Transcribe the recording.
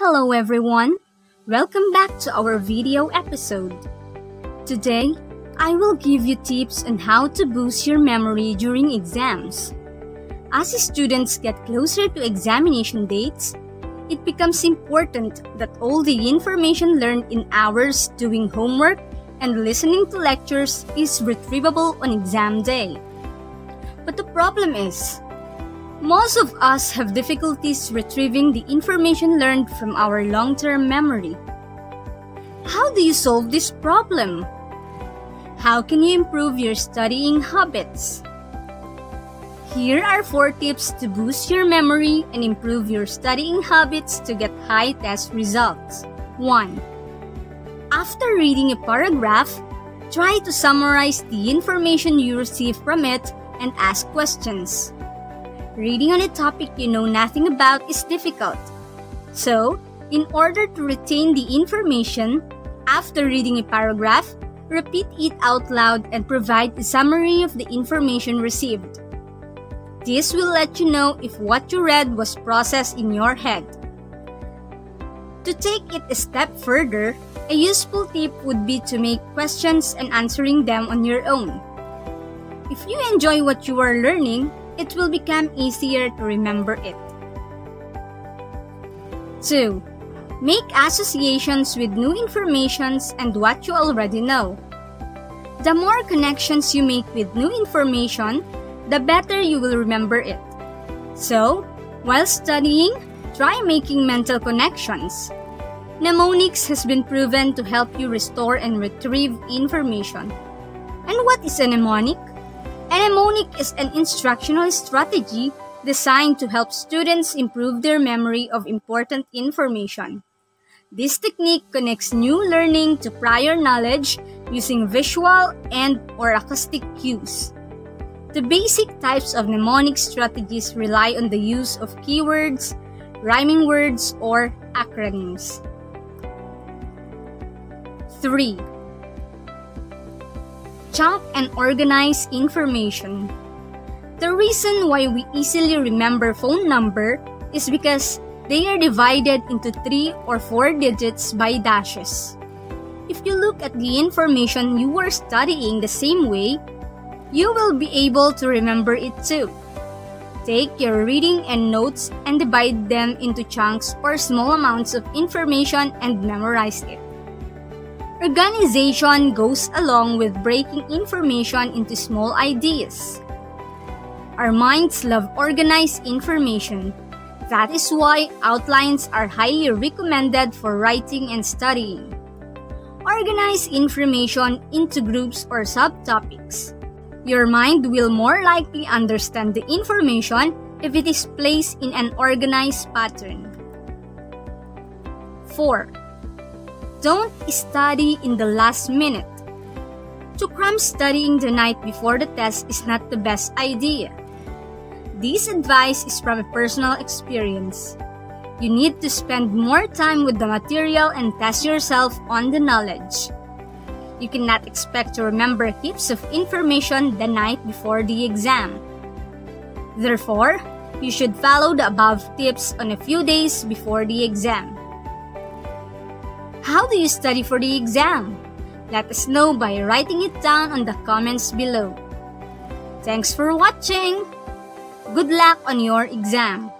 Hello everyone! Welcome back to our video episode. Today, I will give you tips on how to boost your memory during exams. As students get closer to examination dates, it becomes important that all the information learned in hours doing homework and listening to lectures is retrievable on exam day. But the problem is, most of us have difficulties retrieving the information learned from our long-term memory. How do you solve this problem? How can you improve your studying habits? Here are 4 tips to boost your memory and improve your studying habits to get high test results. 1. After reading a paragraph, try to summarize the information you receive from it and ask questions. Reading on a topic you know nothing about is difficult. So, in order to retain the information, after reading a paragraph, repeat it out loud and provide a summary of the information received. This will let you know if what you read was processed in your head. To take it a step further, a useful tip would be to make questions and answering them on your own. If you enjoy what you are learning, it will become easier to remember it. 2. Make associations with new informations and what you already know. The more connections you make with new information, the better you will remember it. So, while studying, try making mental connections. Mnemonics has been proven to help you restore and retrieve information. And what is a mnemonic? Mnemonic is an instructional strategy designed to help students improve their memory of important information. This technique connects new learning to prior knowledge using visual and or acoustic cues. The basic types of mnemonic strategies rely on the use of keywords, rhyming words, or acronyms. 3 chunk and organize information. The reason why we easily remember phone number is because they are divided into 3 or 4 digits by dashes. If you look at the information you were studying the same way, you will be able to remember it too. Take your reading and notes and divide them into chunks or small amounts of information and memorize it. Organization goes along with breaking information into small ideas. Our minds love organized information. That is why outlines are highly recommended for writing and studying. Organize information into groups or subtopics. Your mind will more likely understand the information if it is placed in an organized pattern. 4. Don't study in the last minute. To cram studying the night before the test is not the best idea. This advice is from a personal experience. You need to spend more time with the material and test yourself on the knowledge. You cannot expect to remember heaps of information the night before the exam. Therefore, you should follow the above tips on a few days before the exam. How do you study for the exam? Let us know by writing it down on the comments below. Thanks for watching! Good luck on your exam!